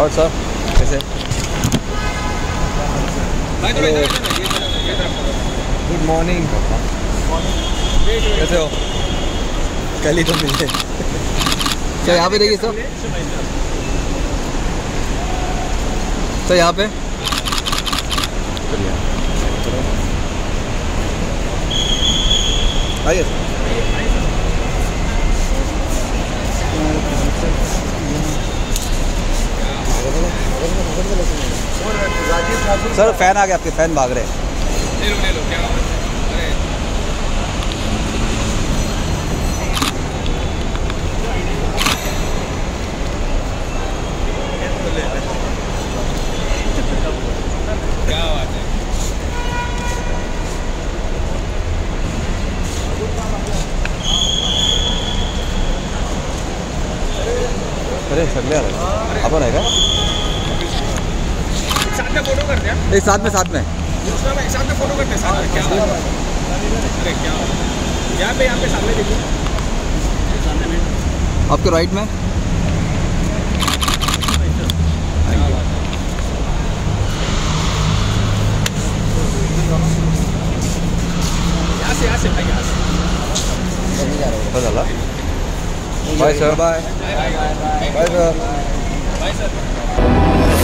और सर कैसे? Good morning कैसे हो? कल ही तो मिले। सर यहाँ पे देखिए सर सर यहाँ पे। आइए। सर फ़ैन आ गया आपके फ़ैन भाग रहे हैं। अरे। सगळे आले आपण आहे का साथ में फ़ोटो करते हैं। एक साथ में साथ में। दूसरा में साथ में फ़ोटो करते हैं साथ में। क्या अरे क्या यहाँ पे यहाँ पे सामने देखिए। सामने में। आपके राइट में? यहाँ से यहाँ से भाई यहाँ से। Bye sir bye bye sir भाई सर